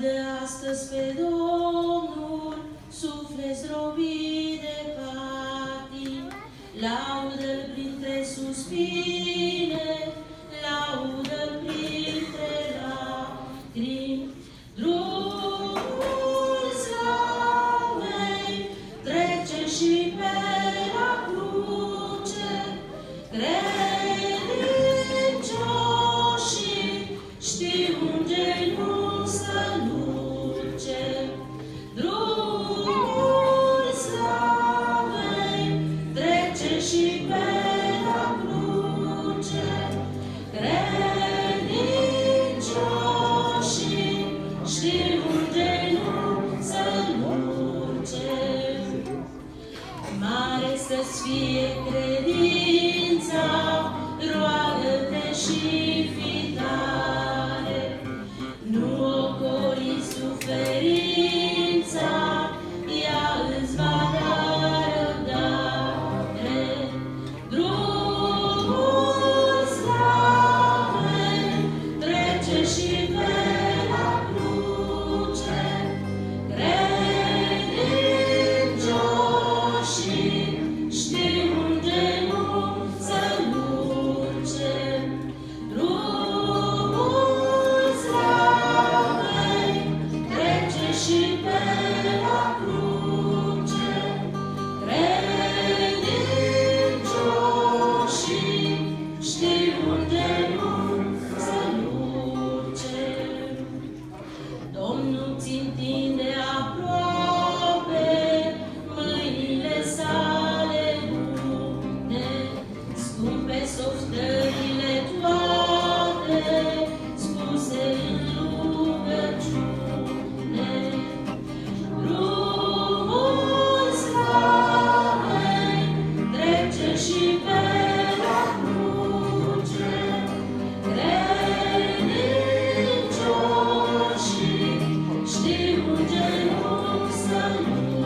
Laudă astăzi pe Domnul, sufleți robii de patim, laudă-L printre suspine, laudă-L printre lacrimi. Drumul slavei trece și pe să-ți fie credința, roagă-te și Alleluia, Alleluia.